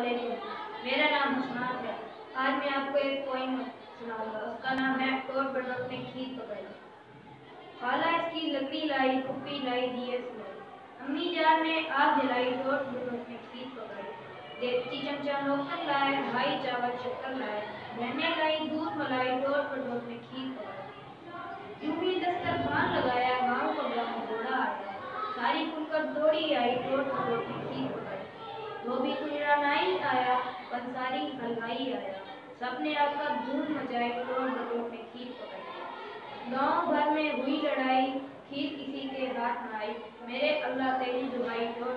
वालेकुम मेरा नाम हसनात है। आज मैं आपको एक पोइम सुनाऊँगा। उसका नाम है टोर बटोर में खीर पकाई खाला इसकी लकड़ी लाई कुप्पी लाई दिए अम्मी जान ने आग जलाई टोर बटोर में खीर पकाई देवती चमचा नौकर लाए, भाई चावल शक्कर लाए। बहने लाई, दूध मलाई टोर बटोर में खीर पकाई यूँ ही दस्तरखान लगाया, गाँव का बड़ा घोड़ा आया। सारी खुलकर दौड़ी आई टोर बटोर में खीर पकाई धोबी कुजरा नहीं आया पंसारी हलवाई आया। सबने आपका धूम मचाई और बटोर में खीर पकड़ी। गाँव भर में हुई लड़ाई, खीर किसी के हाथ में आई। मेरे अल्लाह तेरी दुआई खीर